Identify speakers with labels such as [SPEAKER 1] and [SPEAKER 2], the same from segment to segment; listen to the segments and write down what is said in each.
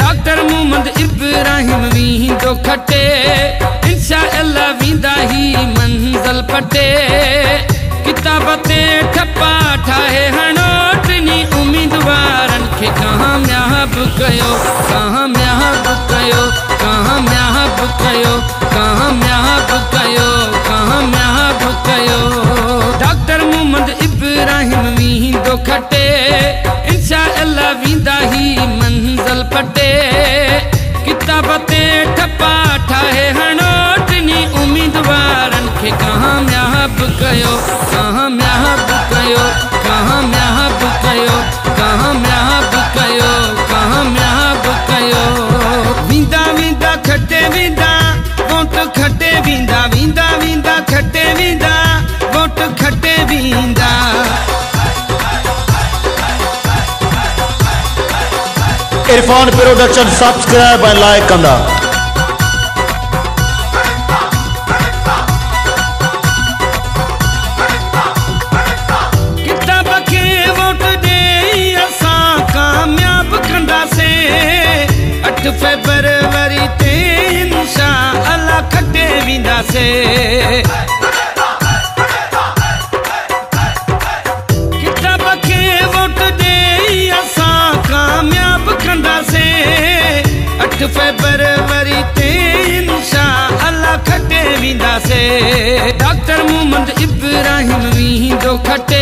[SPEAKER 1] Doctor Mohammad Ibrahim वींदो खटे इंशा अल्लाह वींदा ही मंज़िल पटे किताब ठाहे हणो वींदा ही मंज़िल पटे
[SPEAKER 2] Irfan production subscribe and like कंदा
[SPEAKER 1] फेबरवरी ते इंशा अला कटे वेंदासीं اٺ فيبروري تي انشا الله کٽي وينداسين. ڊاڪٽر محمد ابراهيم ويندو کٽي.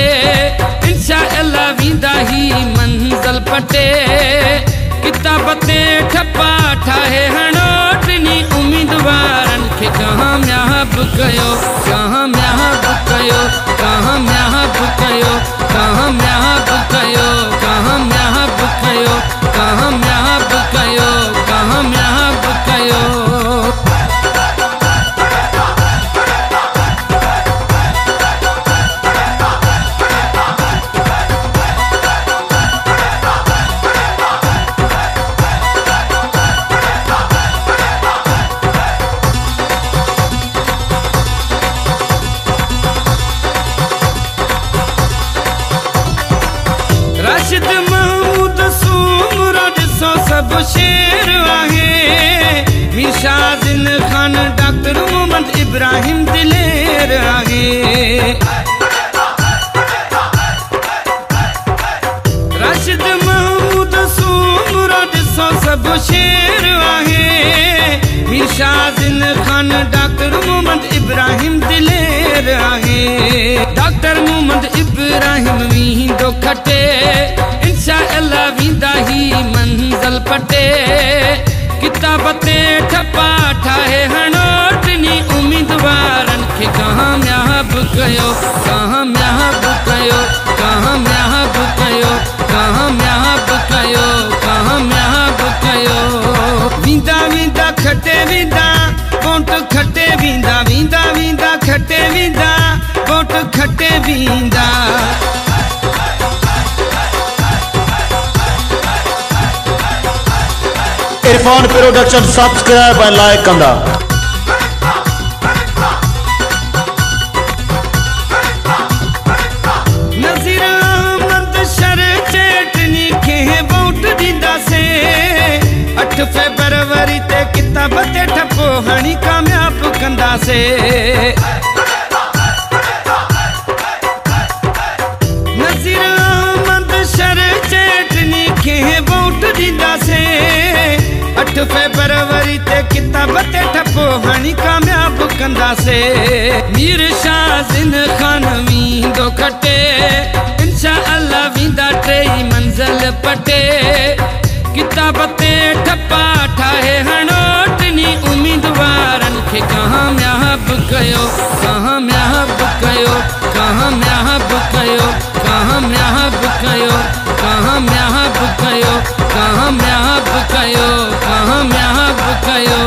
[SPEAKER 1] انشا الله ويندا هي منزل پٽي ڪتاب تي ٺپا ٺاهي هڻو ٽنهي اميدوارن کي ڪامياب ڪيو ڪامياب ڪيو ڪامياب ڪيو ڪامياب ڪيو ڪامياب ڪيو ڪامياب ڊاڪٽر محمد ابراهيم دلير آهي. سومرو ڏسو سڀ شير آهي डॉक्टर मोहम्मद इब्राहिम वींदो खटे इंशा अल्लाह वींदा ही मंज़िल पटे। किताब ते ठपा ठाहे हणो टिनी उम्मीदवारनि खे कामयाब कयो कामयाब कयो कामयाब कयो कामयाब कयो कामयाब कयो। वींदा वींदा, खटे वींदा वोट खटे वींदा वींदा वींदा, खटे वींदा। वोट वींदा
[SPEAKER 2] इरफान प्रोडक्शन सब्सक्राइब ऐं लाइक कंदा
[SPEAKER 1] अठ फेबरवरी ते किताब ते ठपो हणी कामयाब कंदासीं اٺ فيبروري تي ڪتاب تي ٺپو هڻي ڪامياب ڪنداسين مير شاهه جن خان ويندو کٽي انشا الله ويندا ٽئي منزل پٽي ڪتاب تي ٺپا ٺاهي هڻو ٽنهي اميدوارن کي ڪامياب ڪيو ڪامياب ڪيو ڪامياب ڪيو ڪامياب ڪيو ڪامياب ڪيو ڪامياب ڪيو ڪامياب ڪيو